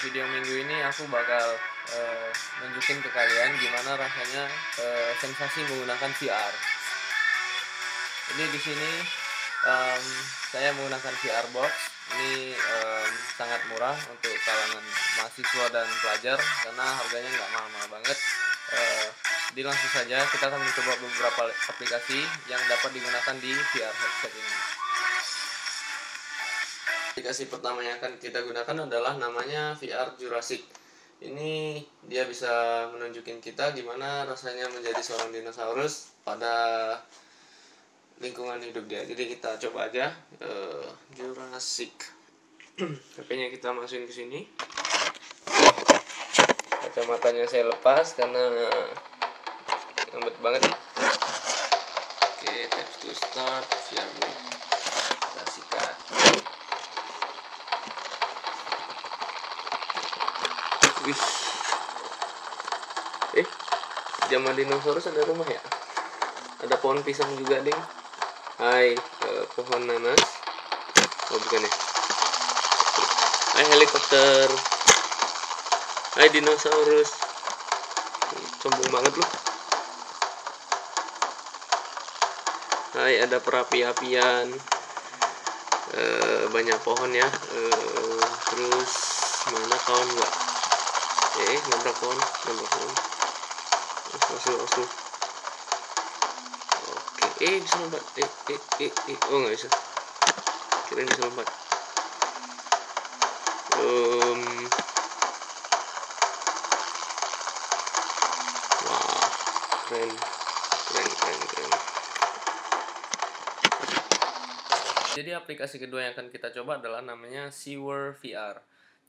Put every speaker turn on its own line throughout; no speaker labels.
video minggu ini aku bakal uh, ke kalian gimana rasanya uh, sensasi menggunakan VR. Jadi di sini um, saya menggunakan VR box. Ini um, sangat murah untuk kalangan mahasiswa dan pelajar karena harganya nggak mahal-mahal banget. Uh, jadi langsung saja kita akan mencoba beberapa aplikasi yang dapat digunakan di VR headset ini. Aplikasi pertama yang akan kita gunakan adalah namanya VR Jurassic. Ini dia bisa menunjukin kita gimana rasanya menjadi seorang dinosaurus pada lingkungan hidup dia. Jadi kita coba aja uh, Jurassic. HP-nya kita masukin ke sini. Kacamatanya saya lepas karena lembut banget. Oke, tap to start VR kita. Wih. Eh, zaman dinosaurus ada rumah ya? Ada pohon pisang juga, Ding. Hai, uh, pohon nanas. Oh, bukan ya. Hai, helikopter. Hai, dinosaurus. Sombong banget lu. Hai, ada perapi-apian. Uh, banyak pohon ya. Uh, terus mana kawan nggak? Eh nabrak pohon nabrak pohon masuk masuk oke eh bisa lompat. Eh eh eh, eh. oh nggak bisa. Kira bisa lompat. Um, wah keren. Keren keren keren. Jadi aplikasi kedua yang akan kita coba adalah namanya Seawer VR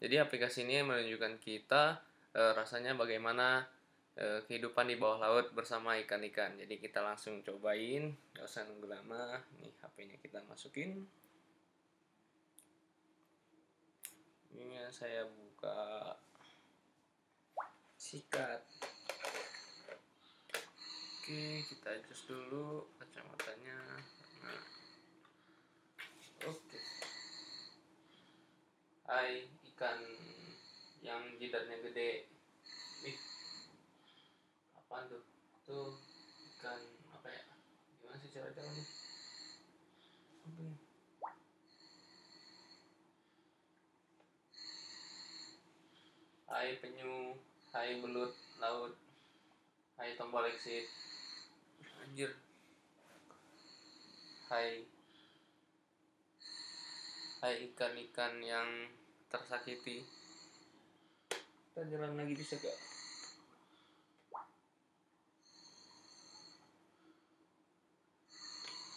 jadi aplikasi ini menunjukkan kita e, rasanya bagaimana e, kehidupan di bawah laut bersama ikan-ikan. Jadi kita langsung cobain, gak usah nunggu lama. Nih HP-nya kita masukin. Ini saya buka sikat. Oke, kita adjust dulu kacamatanya. Nah. Oke. Hai ikan yang jidatnya gede. Nih. Apa tuh? Tuh ikan apa ya? Gimana sih cara jalannya apa ya? Hai penyu hai belut laut hai tombol exit. Anjir. Hai. Hai ikan-ikan yang tersakiti jalan lagi bisa gak?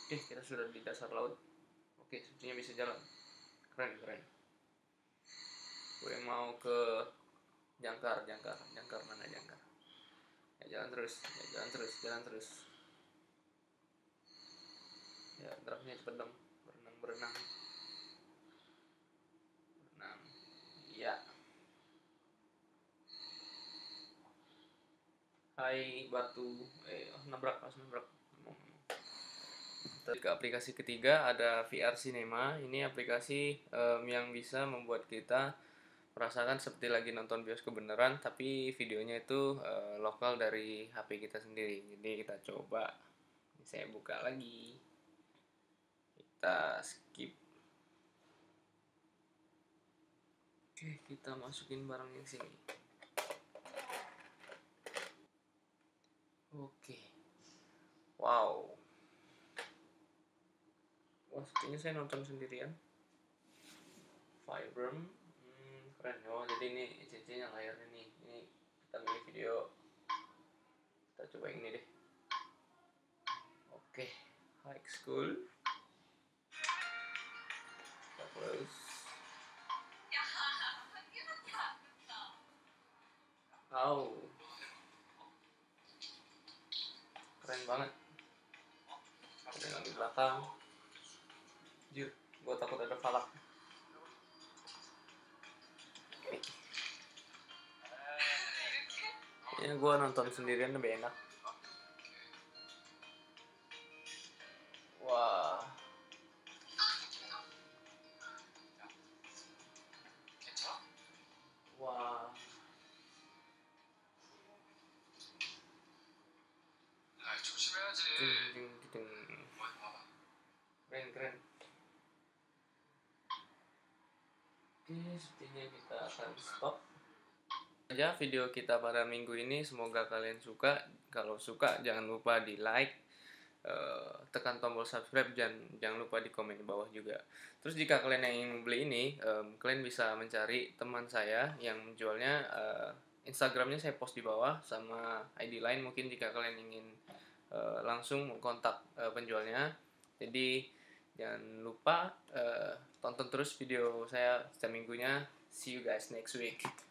Oke kita sudah di dasar laut. Oke sepertinya bisa jalan. Keren keren. Gue mau ke jangkar jangkar. Jangkar mana jangkar? Ya jalan terus. Ya jalan terus jalan terus. Ya draftnya cepet dong. Berenang berenang Hai batu. Eh nabrak pas nabrak. Ke aplikasi ketiga ada VR Cinema. Ini aplikasi um, yang bisa membuat kita merasakan seperti lagi nonton bioskop beneran tapi videonya itu uh, lokal dari HP kita sendiri. Jadi kita coba. Saya buka lagi. Kita skip. Oke kita masukin barang yang sini Oke. Wow. Wah, sepertinya saya nonton sendirian. Vibram. Hmm, keren. Oh, jadi ini ECC-nya layarnya nih. Ini kita milih video. Kita coba ini deh. Oke. High school. Banget. Ada yang di belakang. Jujur gue takut ada falak. Ya gue nonton sendirian lebih enak keren keren oke sepertinya kita akan stop aja video kita pada minggu ini semoga kalian suka kalau suka jangan lupa di like uh, tekan tombol subscribe dan jangan lupa di komen di bawah juga. Terus jika kalian yang ingin beli ini, um, kalian bisa mencari teman saya yang menjualnya. Uh, Instagramnya saya post di bawah sama ID lain mungkin jika kalian ingin uh, langsung kontak uh, penjualnya. Jadi jangan lupa uh, tonton terus video saya setiap minggunya. See you guys next week.